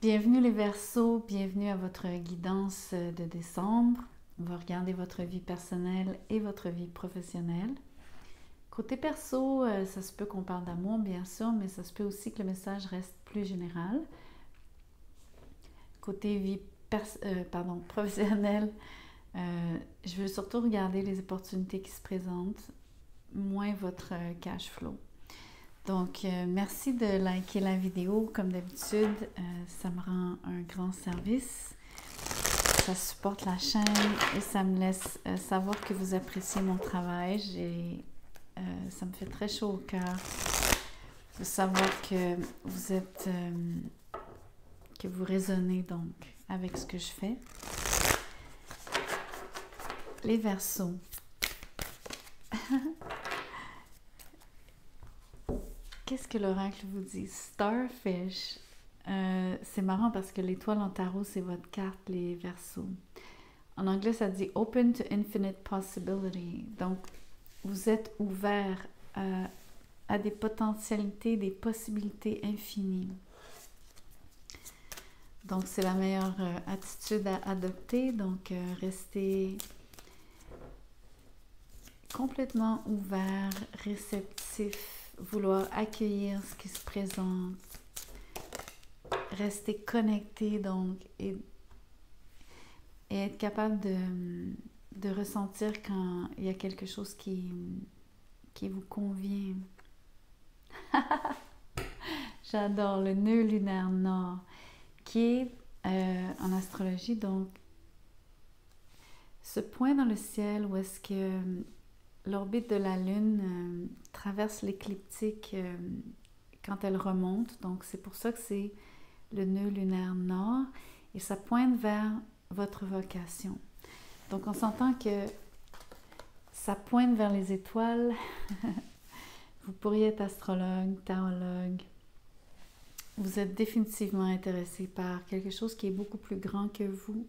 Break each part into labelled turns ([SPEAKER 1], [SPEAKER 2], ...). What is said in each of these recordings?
[SPEAKER 1] Bienvenue les Verseaux, bienvenue à votre guidance de décembre. On va regarder votre vie personnelle et votre vie professionnelle. Côté perso, euh, ça se peut qu'on parle d'amour, bien sûr, mais ça se peut aussi que le message reste plus général. Côté vie euh, professionnelle, euh, je veux surtout regarder les opportunités qui se présentent, moins votre cash flow. Donc, merci de liker la vidéo. Comme d'habitude, ça me rend un grand service. Ça supporte la chaîne et ça me laisse savoir que vous appréciez mon travail. Euh, ça me fait très chaud au cœur de savoir que vous êtes, euh, que vous résonnez donc avec ce que je fais. Les versos. Qu'est-ce que l'oracle vous dit? Starfish. Euh, c'est marrant parce que l'étoile en tarot, c'est votre carte, les versos. En anglais, ça dit Open to Infinite Possibility. Donc, vous êtes ouvert à, des potentialités, des possibilités infinies. Donc, c'est la meilleure euh, attitude à adopter. Donc, euh, restez complètement ouvert, réceptif, vouloir accueillir ce qui se présente, rester connecté, donc, et être capable de de ressentir quand il y a quelque chose qui, qui vous convient. J'adore le nœud lunaire nord, qui est euh, en astrologie, donc ce point dans le ciel où est-ce que l'orbite de la Lune euh, traverse l'écliptique quand elle remonte. Donc c'est pour ça que c'est le nœud lunaire nord et ça pointe vers votre vocation. Donc on s'entend que ça pointe vers les étoiles. vous pourriez être astrologue, tarologue. Vous êtes définitivement intéressé par quelque chose qui est beaucoup plus grand que vous.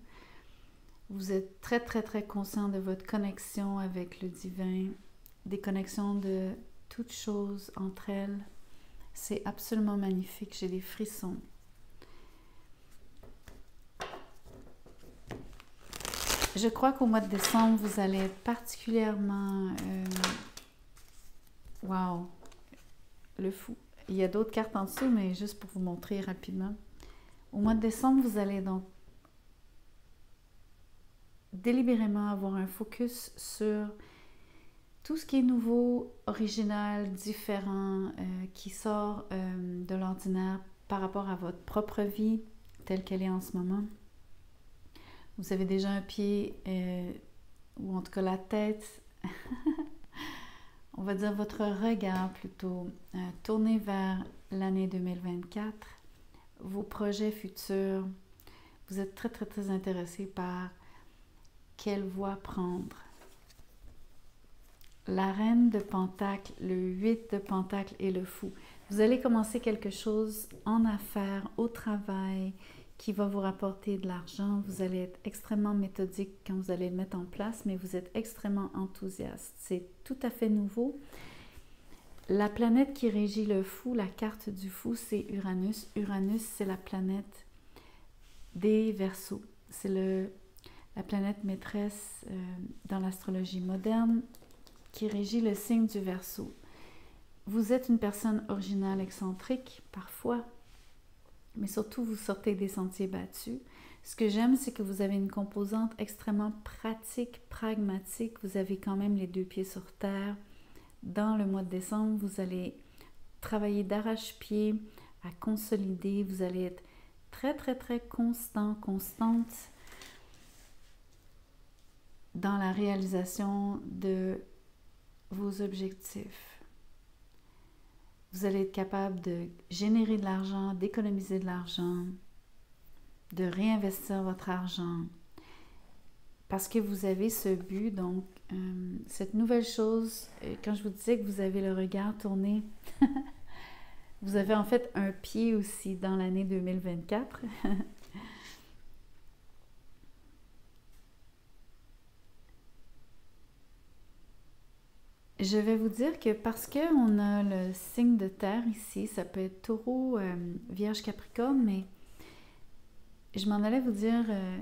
[SPEAKER 1] Vous êtes très très très conscient de votre connexion avec le divin, des connexions de toutes choses entre elles. C'est absolument magnifique, j'ai des frissons. Je crois qu'au mois de décembre, vous allez être particulièrement... Euh, wow! Le fou. Il y a d'autres cartes en dessous, mais juste pour vous montrer rapidement. Au mois de décembre, vous allez donc délibérément avoir un focus sur tout ce qui est nouveau, original, différent, euh, qui sort euh, de l'ordinaire par rapport à votre propre vie telle qu'elle est en ce moment. Vous avez déjà un pied, euh, ou en tout cas la tête, on va dire votre regard plutôt, tourné vers l'année 2024, vos projets futurs. Vous êtes très très très intéressé par quelle voie prendre. La reine de Pentacle, le 8 de Pentacle et le fou. Vous allez commencer quelque chose en affaires, au travail, qui va vous rapporter de l'argent. Vous allez être extrêmement méthodique quand vous allez le mettre en place, mais vous êtes extrêmement enthousiaste. C'est tout à fait nouveau. La planète qui régit le fou, la carte du fou, c'est Uranus. Uranus, c'est la planète des Verseaux. C'est la planète maîtresse euh, dans l'astrologie moderne qui régit le signe du Verseau. Vous êtes une personne originale, excentrique, parfois, mais surtout vous sortez des sentiers battus. Ce que j'aime, c'est que vous avez une composante extrêmement pratique, pragmatique. Vous avez quand même les deux pieds sur terre. Dans le mois de décembre, vous allez travailler d'arrache-pied à consolider. Vous allez être très, très, très constant, constante dans la réalisation de vos objectifs vous allez être capable de générer de l'argent, d'économiser de l'argent, de réinvestir votre argent, parce que vous avez ce but. Donc, euh, cette nouvelle chose, euh, quand je vous disais que vous avez le regard tourné, vous avez en fait un pied aussi dans l'année 2024. Je vais vous dire que parce qu'on a le signe de terre ici, ça peut être taureau, euh, vierge, capricorne, mais je m'en allais vous dire, euh,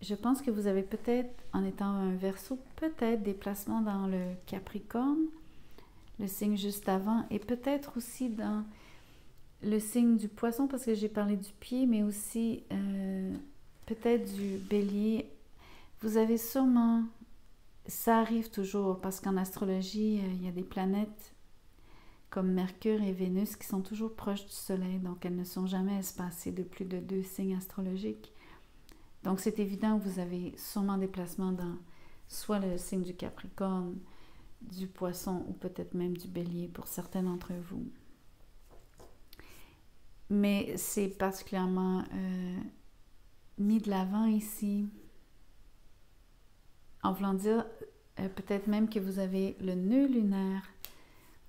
[SPEAKER 1] je pense que vous avez peut-être, en étant un verso, peut-être des placements dans le Capricorne, le signe juste avant, et peut-être aussi dans le signe du poisson, parce que j'ai parlé du pied, mais aussi euh, peut-être du bélier. Vous avez sûrement, ça arrive toujours, parce qu'en astrologie, euh, il y a des planètes comme Mercure et Vénus qui sont toujours proches du Soleil, donc elles ne sont jamais espacées de plus de deux signes astrologiques. Donc c'est évident que vous avez sûrement des placements dans soit le signe du Capricorne, du Poisson ou peut-être même du Bélier pour certains d'entre vous. Mais c'est particulièrement euh, mis de l'avant ici en voulant dire euh, peut-être même que vous avez le nœud lunaire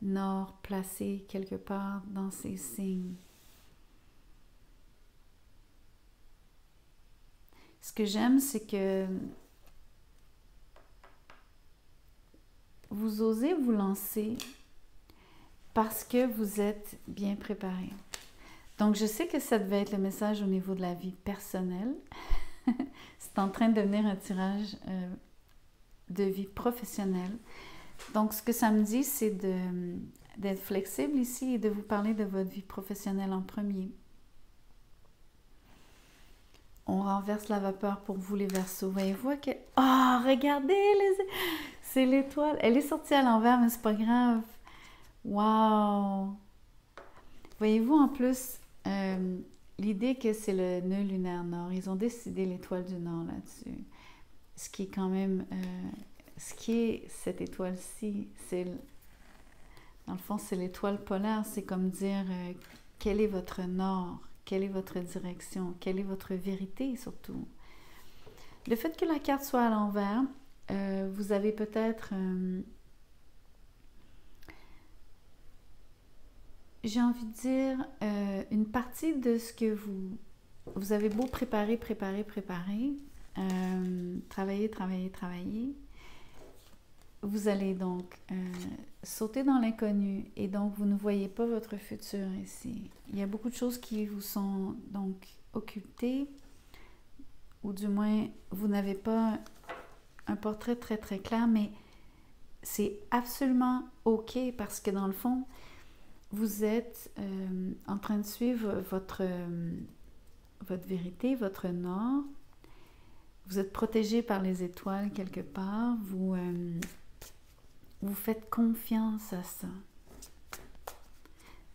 [SPEAKER 1] nord placé quelque part dans ces signes. Ce que j'aime, c'est que vous osez vous lancer parce que vous êtes bien préparé. Donc, je sais que ça devait être le message au niveau de la vie personnelle. c'est en train de devenir un tirage euh, de vie professionnelle. Donc, ce que ça me dit, c'est d'être flexible ici et de vous parler de votre vie professionnelle en premier. On renverse la vapeur pour vous les versos. Voyez-vous que... Oh, regardez, les... c'est l'étoile. Elle est sortie à l'envers, mais c'est pas grave. Wow! Voyez-vous en plus euh, l'idée que c'est le nœud lunaire nord. Ils ont décidé l'étoile du nord là-dessus. Ce qui est quand même euh, ce qui est cette étoile-ci, c'est dans le fond, c'est l'étoile polaire. C'est comme dire euh, quel est votre nord, quelle est votre direction, quelle est votre vérité surtout? Le fait que la carte soit à l'envers, euh, vous avez peut-être, j'ai envie de dire, une partie de ce que vous, vous avez beau préparer, préparer, préparer, travailler, travailler, travailler vous allez donc euh, sauter dans l'inconnu et donc vous ne voyez pas votre futur ici. Il y a beaucoup de choses qui vous sont donc occultées ou du moins vous n'avez pas un portrait très très clair, mais c'est absolument OK parce que dans le fond, vous êtes euh, en train de suivre votre, euh, votre vérité, votre nord. Vous êtes protégé par les étoiles quelque part. Vous vous faites confiance à ça.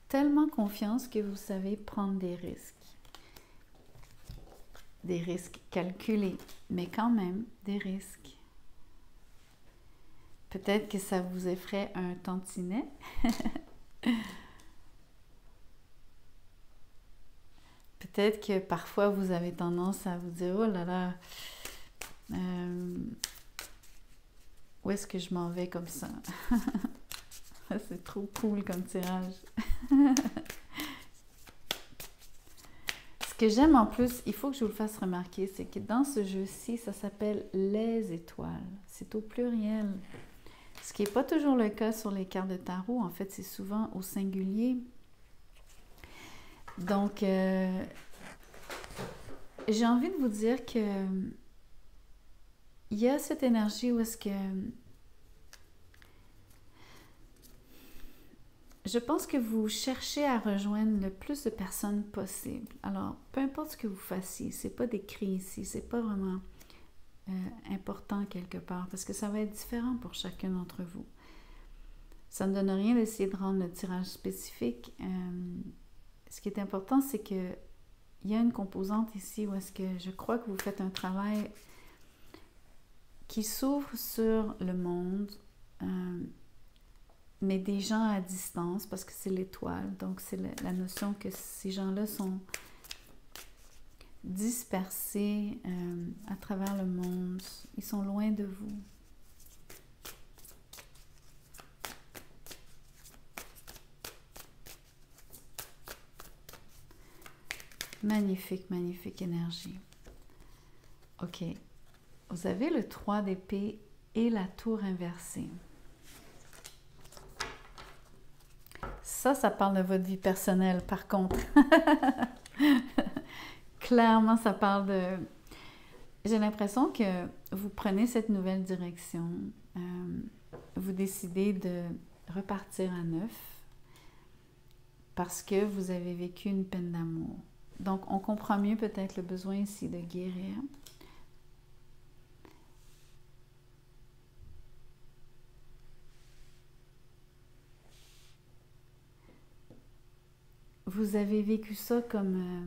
[SPEAKER 1] Tellement confiance que vous savez prendre des risques. Des risques calculés, mais quand même des risques. Peut-être que ça vous effraie un tantinet. Peut-être que parfois vous avez tendance à vous dire, oh là là, euh, où est-ce que je m'en vais comme ça? C'est trop cool comme tirage. ce que j'aime en plus, il faut que je vous le fasse remarquer, c'est que dans ce jeu-ci, ça s'appelle les étoiles. C'est au pluriel. Ce qui n'est pas toujours le cas sur les cartes de tarot. En fait, c'est souvent au singulier. Donc, euh, j'ai envie de vous dire que il y a cette énergie où est-ce que je pense que vous cherchez à rejoindre le plus de personnes possible. Alors, peu importe ce que vous fassiez, c'est pas décrit ici, c'est pas vraiment euh, important quelque part parce que ça va être différent pour chacun d'entre vous. Ça ne donne rien d'essayer de rendre le tirage spécifique. Euh, ce qui est important, c'est que il y a une composante ici où est-ce que je crois que vous faites un travail qui s'ouvre sur le monde, euh, mais des gens à distance, parce que c'est l'étoile. Donc, c'est la, notion que ces gens-là sont dispersés euh, à travers le monde. Ils sont loin de vous. Magnifique, magnifique énergie. OK. Vous avez le 3 d'épée et la tour inversée. Ça, ça parle de votre vie personnelle, par contre. clairement, ça parle de... J'ai l'impression que vous prenez cette nouvelle direction, euh, vous décidez de repartir à neuf parce que vous avez vécu une peine d'amour. Donc, on comprend mieux peut-être le besoin ici de guérir. Vous avez vécu ça comme... Euh,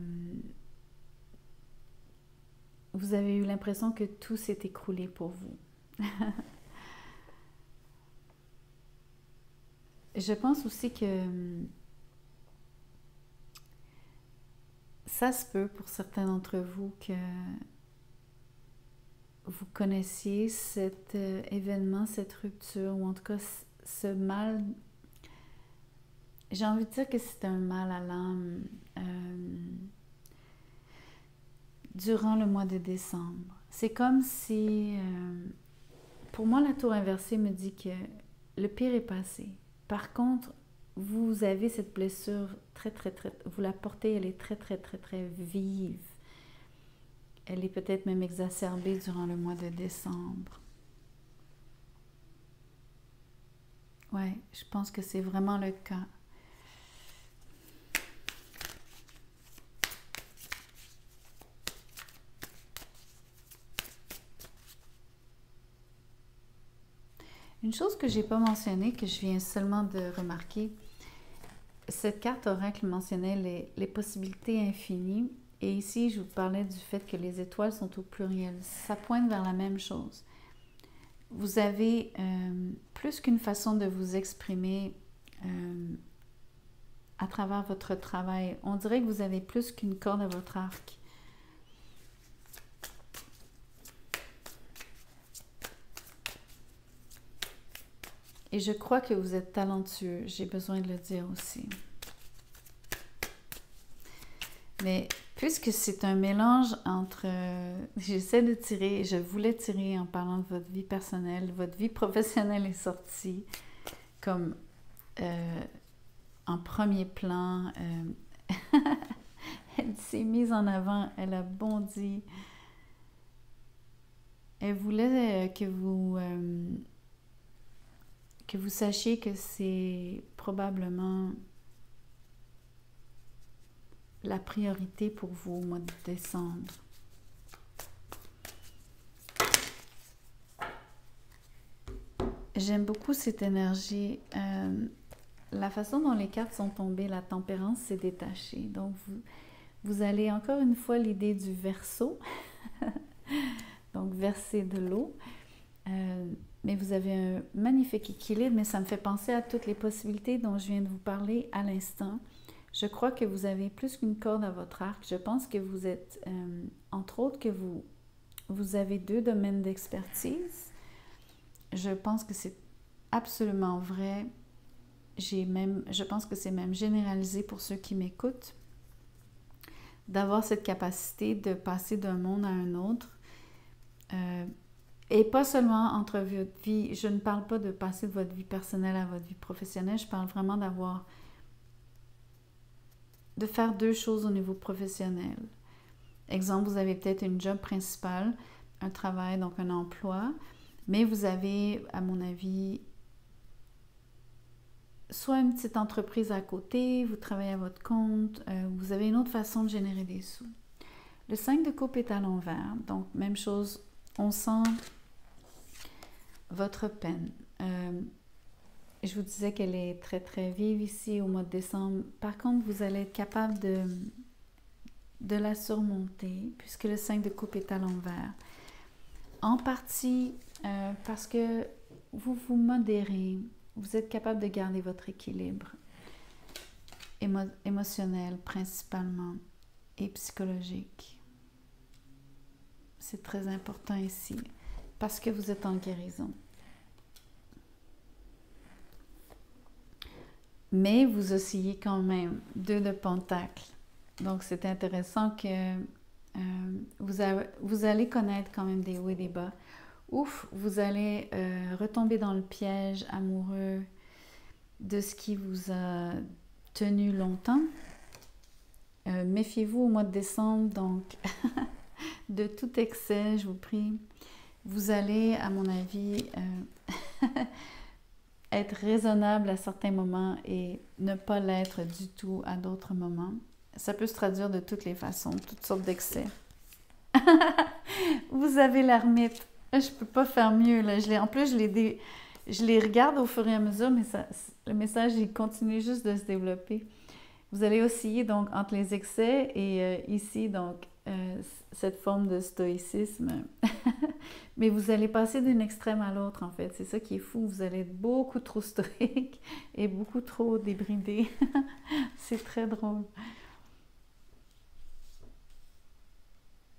[SPEAKER 1] vous avez eu l'impression que tout s'est écroulé pour vous. Je pense aussi que ça se peut pour certains d'entre vous que vous connaissiez cet euh, événement, cette rupture, ou en tout cas ce mal. J'ai envie de dire que c'est un mal à l'âme euh, durant le mois de décembre. C'est comme si, euh, pour moi, la tour inversée me dit que le pire est passé. Par contre, vous avez cette blessure très, très, très, vous la portez, elle est très, très, très, très vive. Elle est peut-être même exacerbée durant le mois de décembre. Ouais, je pense que c'est vraiment le cas. Une chose que je n'ai pas mentionnée, que je viens seulement de remarquer, cette carte oracle mentionnait les, possibilités infinies. Et ici, je vous parlais du fait que les étoiles sont au pluriel. Ça pointe vers la même chose. Vous avez euh, plus qu'une façon de vous exprimer euh, à travers votre travail. On dirait que vous avez plus qu'une corde à votre arc. Et je crois que vous êtes talentueux. J'ai besoin de le dire aussi. Mais puisque c'est un mélange entre... Euh, j'essaie de tirer, je voulais tirer en parlant de votre vie personnelle. Votre vie professionnelle est sortie comme euh, en premier plan. Euh, elle s'est mise en avant, elle a bondi. Elle voulait que vous que vous sachiez que c'est probablement la priorité pour vous au mois de décembre. J'aime beaucoup cette énergie. Euh, la façon dont les cartes sont tombées, la tempérance s'est détachée. Donc, vous, vous allez encore une fois l'idée du verso, donc verser de l'eau. Euh, mais vous avez un magnifique équilibre, mais ça me fait penser à toutes les possibilités dont je viens de vous parler à l'instant. Je crois que vous avez plus qu'une corde à votre arc. Je pense que vous êtes, euh, entre autres, que vous, vous avez deux domaines d'expertise. Je pense que c'est absolument vrai. J'ai même, je pense que c'est même généralisé pour ceux qui m'écoutent, d'avoir cette capacité de passer d'un monde à un autre. Euh, et pas seulement entre votre vie, je ne parle pas de passer de votre vie personnelle à votre vie professionnelle, je parle vraiment d'avoir, de faire deux choses au niveau professionnel. Exemple, vous avez peut-être une job principale, un travail, donc un emploi, mais vous avez, à mon avis, soit une petite entreprise à côté, vous travaillez à votre compte, euh, vous avez une autre façon de générer des sous. Le 5 de coupe est à l'envers, donc même chose, on sent votre peine. Euh, je vous disais qu'elle est très très vive ici au mois de décembre. Par contre, vous allez être capable de, de la surmonter puisque le 5 de coupe est à l'envers. En partie euh, parce que vous vous modérez, vous êtes capable de garder votre équilibre émotionnel principalement et psychologique. C'est très important ici parce que vous êtes en guérison. Mais vous oscillez quand même deux de pentacles. Donc c'est intéressant que euh, vous, allez connaître quand même des hauts et des bas. Ouf, vous allez euh, retomber dans le piège amoureux de ce qui vous a tenu longtemps. Euh, méfiez-vous au mois de décembre, donc de tout excès, je vous prie. Vous allez, à mon avis, être raisonnable à certains moments et ne pas l'être du tout à d'autres moments. Ça peut se traduire de toutes les façons, toutes sortes d'excès. vous avez l'ermite. Je peux pas faire mieux. Là. Je en plus, je les, regarde au fur et à mesure, mais le message il continue juste de se développer. Vous allez osciller donc entre les excès et euh, ici, donc, euh, cette forme de stoïcisme. Mais vous allez passer d'une extrême à l'autre, en fait. C'est ça qui est fou. Vous allez être beaucoup trop stoïque et beaucoup trop débridé. C'est très drôle.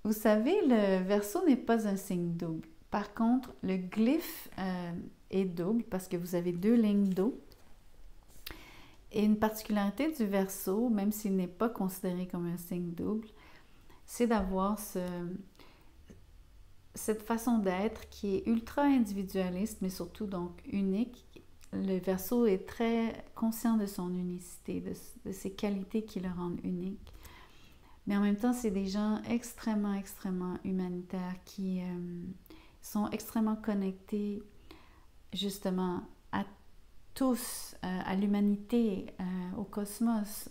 [SPEAKER 1] Vous savez, le verso n'est pas un signe double. Par contre, le glyphe euh, est double parce que vous avez deux lignes d'eau. Et une particularité du verso, même s'il n'est pas considéré comme un signe double, c'est d'avoir cette façon d'être qui est ultra individualiste, mais surtout donc unique. Le verso est très conscient de son unicité, de, ses qualités qui le rendent unique. Mais en même temps, c'est des gens extrêmement, extrêmement humanitaires qui euh, sont extrêmement connectés justement à tous, euh, à l'humanité, euh, au cosmos.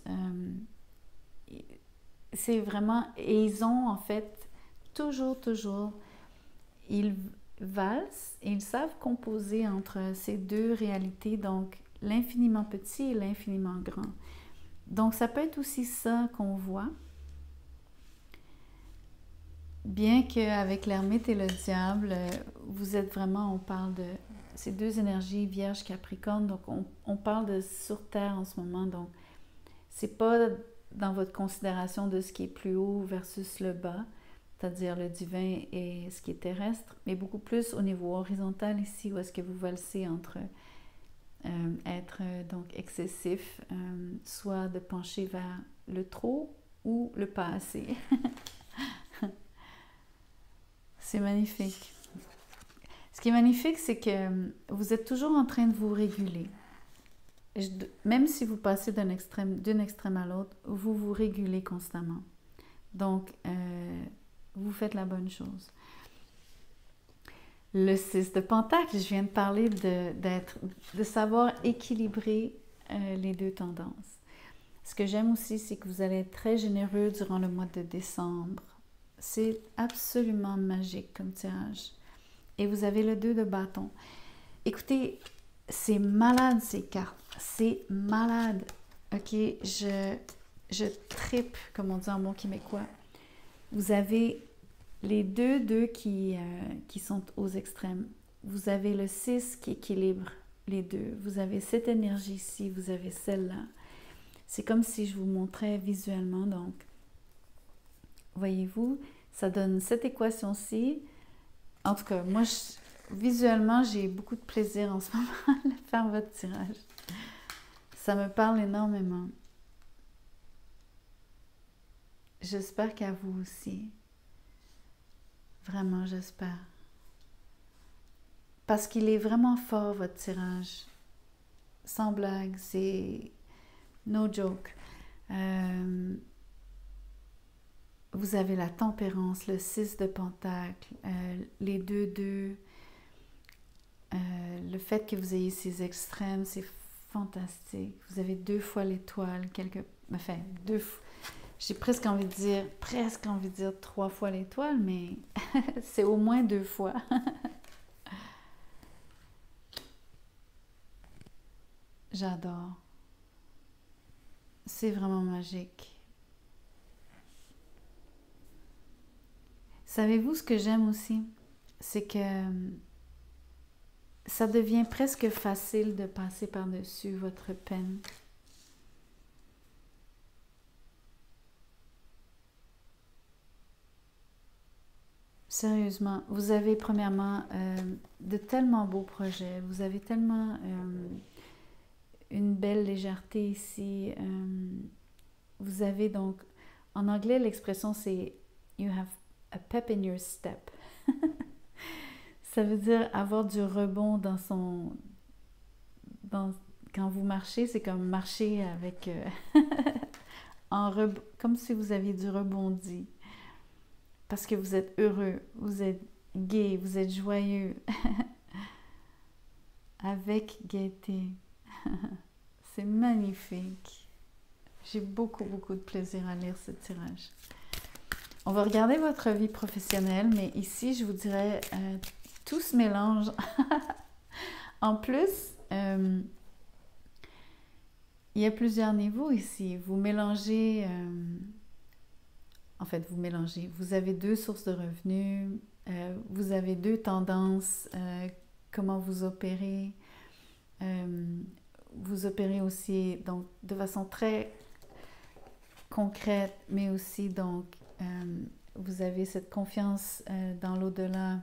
[SPEAKER 1] C'est vraiment, et ils ont en fait toujours, toujours, ils valsent et ils savent composer entre ces deux réalités, donc l'infiniment petit et l'infiniment grand. Donc ça peut être aussi ça qu'on voit. Bien qu'avec l'ermite et le diable, vous êtes vraiment, on parle de ces deux énergies, Vierge, Capricorne. Donc, on, parle de sur Terre en ce moment. Donc, c'est pas dans votre considération de ce qui est plus haut versus le bas, c'est-à-dire le divin et ce qui est terrestre, mais beaucoup plus au niveau horizontal ici, où est-ce que vous valsez entre euh, être euh, donc excessif, euh, soit de pencher vers le trop ou le pas assez. c'est magnifique. Ce qui est magnifique, c'est que vous êtes toujours en train de vous réguler. Même si vous passez d'un extrême, d'une extrême à l'autre, vous vous régulez constamment. Donc, euh, vous faites la bonne chose. Le 6 de Pentacle, je viens de parler de, d'être, de savoir équilibrer euh, les deux tendances. Ce que j'aime aussi, c'est que vous allez être très généreux durant le mois de décembre. C'est absolument magique comme tirage et vous avez le 2 de bâton. Écoutez, c'est malade ces cartes. C'est malade. OK, je, je tripe, comme on dit en bon québécois. Vous avez les deux deux qui, euh, qui sont aux extrêmes. Vous avez le 6 qui équilibre les deux. Vous avez cette énergie-ci, vous avez celle-là. C'est comme si je vous montrais visuellement. Donc, voyez-vous, ça donne cette équation-ci en tout cas, moi, visuellement, j'ai beaucoup de plaisir en ce moment à faire votre tirage. Ça me parle énormément. J'espère qu'à vous aussi. Vraiment, j'espère. Parce qu'il est vraiment fort, votre tirage. Sans blague, c'est no joke. Euh, vous avez la tempérance, le 6 de pentacle, euh, les deux deux. Euh, le fait que vous ayez ces extrêmes, c'est fantastique. Vous avez deux fois l'étoile, quelque... enfin, deux J'ai presque envie de dire, presque envie de dire trois fois l'étoile, mais c'est au moins deux fois. J'adore. C'est vraiment magique. Savez-vous ce que j'aime aussi? C'est que euh, ça devient presque facile de passer par-dessus votre peine. Sérieusement, vous avez premièrement euh, de tellement beaux projets, vous avez tellement euh, une belle légèreté ici. vous avez donc, en anglais, l'expression c'est You have a pep in your step. Ça veut dire avoir du rebond dans son. Dans, quand vous marchez, c'est comme marcher avec. Euh, en comme si vous aviez du rebondi. Parce que vous êtes heureux, vous êtes gai, vous êtes joyeux. Avec gaieté. C'est magnifique. J'ai beaucoup, beaucoup de plaisir à lire ce tirage. On va regarder votre vie professionnelle, mais ici, je vous dirais, euh, tout se mélange. en plus, euh, il y a plusieurs niveaux ici. Vous mélangez, euh, en fait, vous mélangez. Vous avez deux sources de revenus, euh, vous avez deux tendances, comment vous opérez. vous opérez aussi donc de façon très concrète, mais aussi donc vous avez cette confiance dans l'au-delà.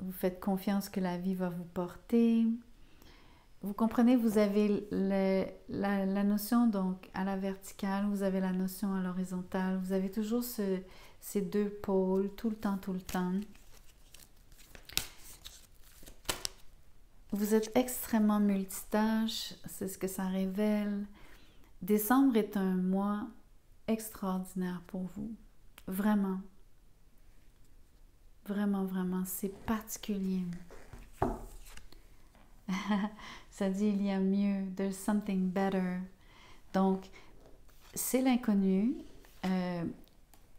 [SPEAKER 1] Vous faites confiance que la vie va vous porter. Vous comprenez, vous avez la, notion donc à la verticale, vous avez la notion à l'horizontale, vous avez toujours ces deux pôles tout le temps, tout le temps. Vous êtes extrêmement multitâche, c'est ce que ça révèle. Décembre est un mois extraordinaire pour vous, vraiment. Vraiment, vraiment, c'est particulier. Ça dit il y a mieux, there's something better. Donc, c'est l'inconnu. Euh,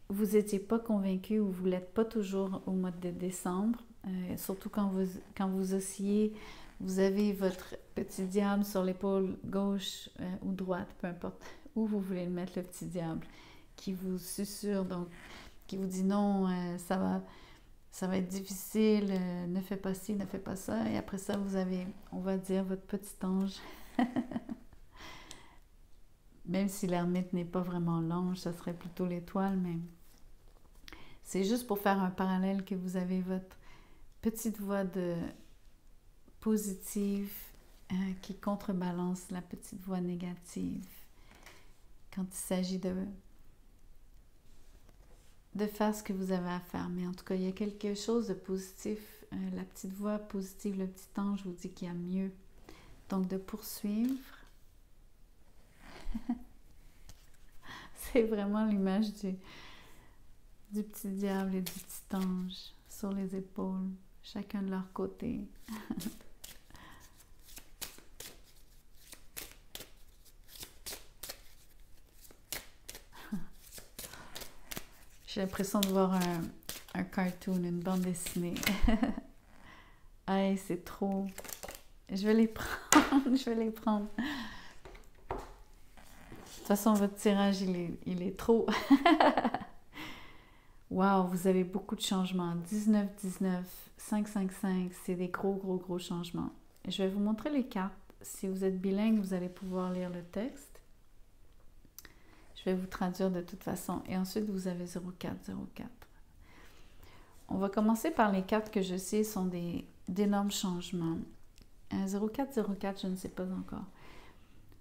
[SPEAKER 1] vous n'étiez pas convaincu ou vous ne l'êtes pas toujours au mois de décembre, euh, surtout quand vous, quand vous oscillez, vous avez votre petit diable sur l'épaule gauche euh, ou droite, peu importe où vous voulez le mettre, le petit diable, qui vous susurre, donc qui vous dit non, ça va ça va être difficile, euh, ne fais pas ci, ne fais pas ça. Et après ça, vous avez, on va dire, votre petit ange. Même si l'ermite n'est pas vraiment l'ange, ça serait plutôt l'étoile, mais c'est juste pour faire un parallèle que vous avez votre petite voix de positive euh, qui contrebalance la petite voix négative quand il s'agit de de faire ce que vous avez à faire. Mais en tout cas, il y a quelque chose de positif. Euh, la petite voix positive, le petit ange vous dit qu'il y a mieux. Donc, de poursuivre. C'est vraiment l'image du, du petit diable et du petit ange sur les épaules, chacun de leur côté. J'ai l'impression de voir un, un, cartoon, une bande dessinée. Aïe, c'est trop. Je vais les prendre, je vais les prendre. De toute façon, votre tirage, il est, il est trop. Waouh, vous avez beaucoup de changements. 19, 19, 5, 5, 5, c'est des gros, gros, gros changements. Je vais vous montrer les cartes. Si vous êtes bilingue, vous allez pouvoir lire le texte. Je vais vous traduire de toute façon. Et ensuite, vous avez 0404. On va commencer par les cartes que je sais sont des, d'énormes changements. 0404, je ne sais pas encore.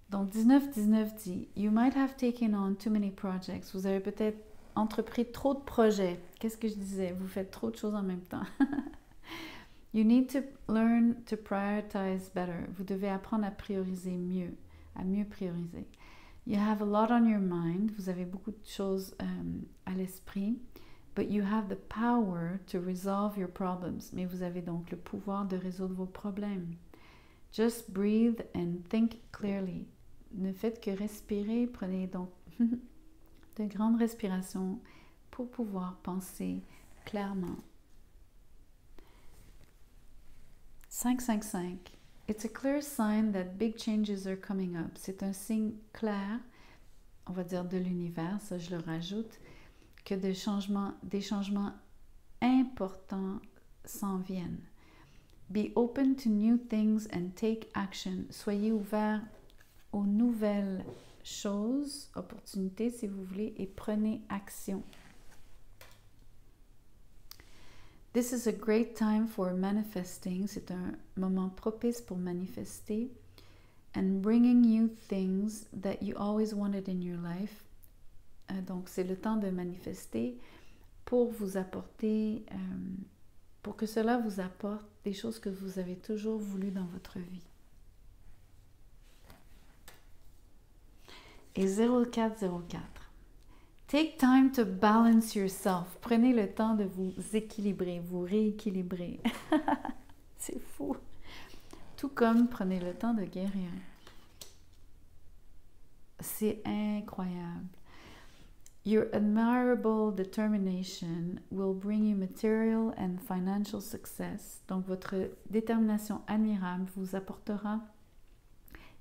[SPEAKER 1] Donc 1919 dit You might have taken on too many projects. Vous avez peut-être entrepris trop de projets. Qu'est-ce que je disais? Vous faites trop de choses en même temps. you need to learn to prioritize better. Vous devez apprendre à prioriser mieux, à mieux prioriser. You have a lot on your mind. Vous avez beaucoup de choses um, à l'esprit. But you have the power to resolve your problems. Mais vous avez donc le pouvoir de résoudre vos problèmes. Just breathe and think clearly. Ne faites que respirer. Prenez donc de grandes respirations pour pouvoir penser clairement. 555. It's a clear sign that big changes are coming up. C'est un signe clair, on va dire de l'univers, ça je le rajoute, que des changements, des changements importants s'en viennent. Be open to new things and take action. Soyez ouverts aux nouvelles choses, opportunités si vous voulez, et prenez action. This is a great time for manifesting. C'est un moment propice pour manifester. And bringing you things that you always wanted in your life. Euh, donc, c'est le temps de manifester pour vous apporter, euh, pour que cela vous apporte des choses que vous avez toujours voulu dans votre vie. Et 0404. Take time to balance yourself. Prenez le temps de vous équilibrer, vous rééquilibrer. C'est fou. Tout comme prenez le temps de guérir. C'est incroyable. Your admirable determination will bring you material and financial success. Donc, votre détermination admirable vous apportera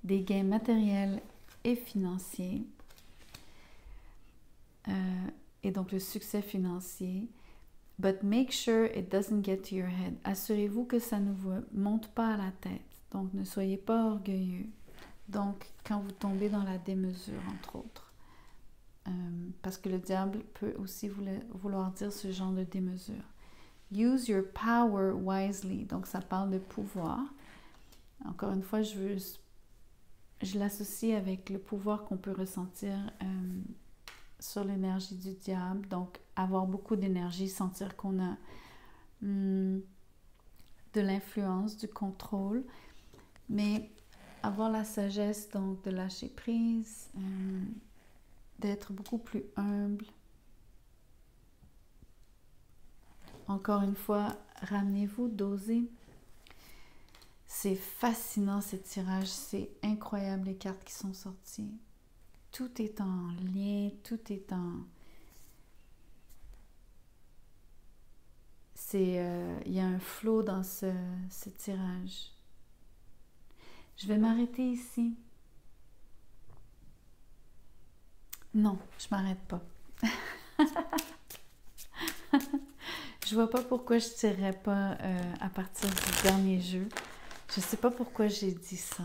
[SPEAKER 1] des gains matériels et financiers. Euh, et donc, le succès financier. But make sure it doesn't get to your head. Assurez-vous que ça ne vous monte pas à la tête. Donc, ne soyez pas orgueilleux. Donc, quand vous tombez dans la démesure, entre autres. Euh, parce que le diable peut aussi vouloir dire ce genre de démesure. Use your power wisely. Donc, ça parle de pouvoir. Encore une fois, je, je l'associe avec le pouvoir qu'on peut ressentir euh, sur l'énergie du diable. Donc, avoir beaucoup d'énergie, sentir qu'on a hmm, de l'influence, du contrôle. Mais avoir la sagesse donc de lâcher prise, euh, d'être beaucoup plus humble. Encore une fois, ramenez-vous, dosez. C'est fascinant ce tirage, c'est incroyable les cartes qui sont sorties. Tout est en lien, tout est en... C'est, euh, il y a un flot dans ce tirage. Je vais m'arrêter ici. Non, je m'arrête pas. je vois pas pourquoi je tirerais pas euh, à partir du dernier jeu. Je sais pas pourquoi j'ai dit ça.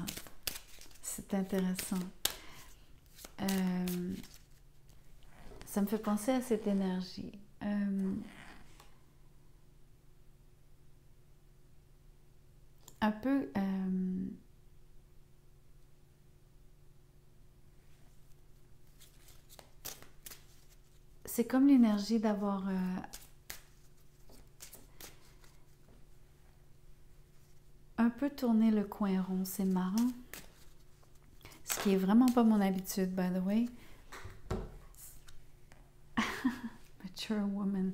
[SPEAKER 1] C'est intéressant. Euh, ça me fait penser à cette énergie. Euh, un peu c'est comme l'énergie d'avoir euh, un peu tourné le coin rond. C'est marrant. Ce qui est vraiment pas mon habitude, by the way. Mature woman.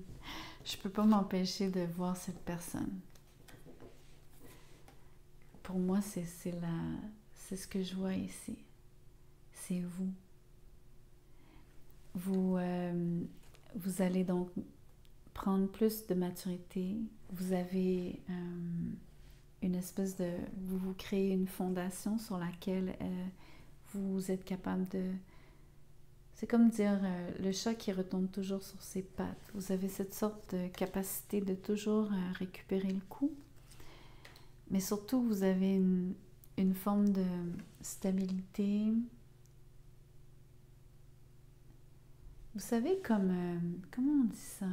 [SPEAKER 1] Je peux pas m'empêcher de voir cette personne. Pour moi, c'est c'est ce que je vois ici. C'est vous. Vous, euh, vous allez donc prendre plus de maturité. Vous avez euh, une espèce de... Vous vous créez une fondation sur laquelle euh, vous êtes capable de... C'est comme dire le chat qui retombe toujours sur ses pattes. Vous avez cette sorte de capacité de toujours récupérer le coup. Mais surtout, vous avez une, une forme de stabilité, Vous savez, comme. Euh, comment on dit ça?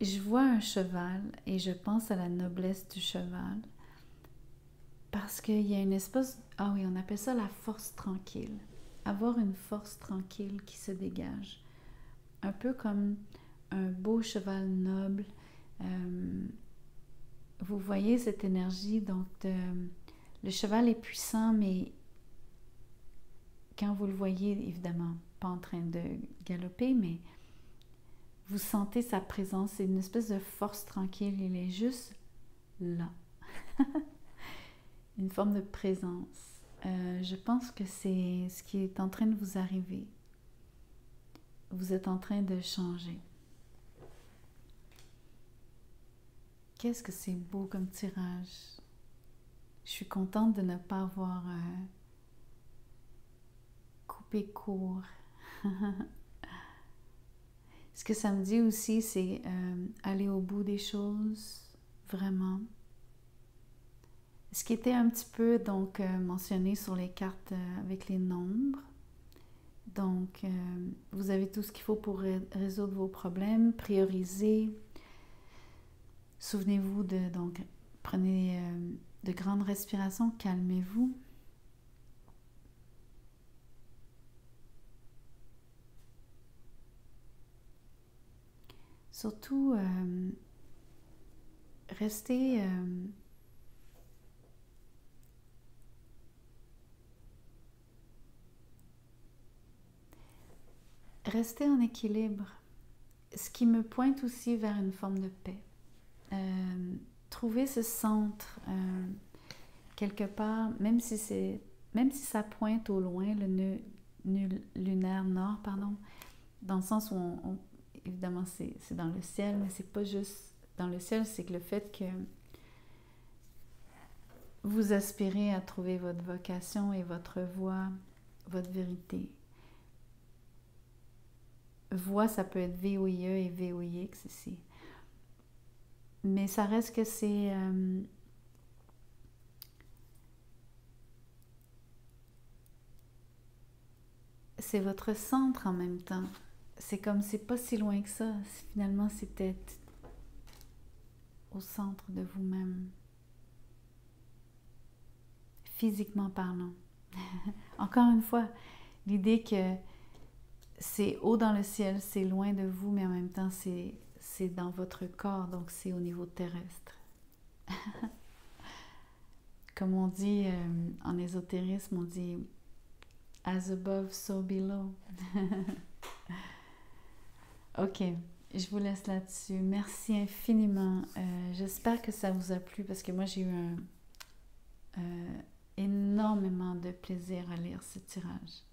[SPEAKER 1] Je vois un cheval et je pense à la noblesse du cheval parce qu'il y a une espèce. Ah oui, on appelle ça la force tranquille. Avoir une force tranquille qui se dégage. Un peu comme un beau cheval noble. Euh, vous voyez cette énergie, donc le cheval est puissant, mais quand vous le voyez, évidemment, pas en train de galoper, mais vous sentez sa présence, c'est une espèce de force tranquille, il est juste là. une forme de présence. Euh, je pense que c'est ce qui est en train de vous arriver. Vous êtes en train de changer. Qu'est-ce que c'est beau comme tirage. Je suis contente de ne pas avoir euh, court. Ce que ça me dit aussi, c'est euh, aller au bout des choses, vraiment. Ce qui était un petit peu donc euh, mentionné sur les cartes euh, avec les nombres. Donc, vous avez tout ce qu'il faut pour résoudre vos problèmes, prioriser. Souvenez-vous de donc prenez de grandes respirations, calmez-vous. Surtout, euh, restez, euh, restez en équilibre. Ce qui me pointe aussi vers une forme de paix. Euh, trouvez ce centre euh, quelque part, même si c'est même si ça pointe au loin, le nœud, lunaire nord, pardon, dans le sens où évidemment c'est dans le ciel, mais c'est pas juste dans le ciel, c'est que le fait que vous aspirez à trouver votre vocation et votre voie, votre vérité. Voix, ça peut être VOIE et VOIX ici. Mais ça reste que c'est... Euh, c'est votre centre en même temps. C'est comme c'est pas si loin que ça. Finalement, c'est peut-être au centre de vous-même physiquement parlant. Encore une fois, l'idée que c'est haut dans le ciel, c'est loin de vous, mais en même temps, c'est, dans votre corps, donc c'est au niveau terrestre. Comme on dit euh, en ésotérisme, on dit as above, so below. ok, je vous laisse là-dessus. Merci infiniment. Euh, j'espère que ça vous a plu parce que moi j'ai eu euh, énormément de plaisir à lire ce tirage.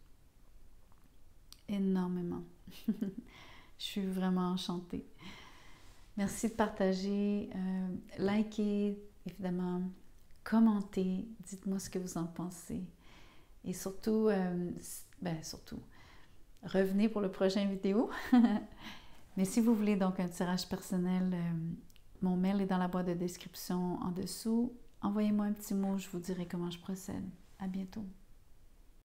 [SPEAKER 1] Énormément. Je suis vraiment enchantée. Merci de partager, euh, likez, évidemment, commentez, dites-moi ce que vous en pensez. Et surtout, euh, ben surtout, revenez pour le prochain vidéo. Mais si vous voulez donc un tirage personnel, euh, mon mail est dans la boîte de description en dessous. Envoyez-moi un petit mot, je vous dirai comment je procède. À bientôt.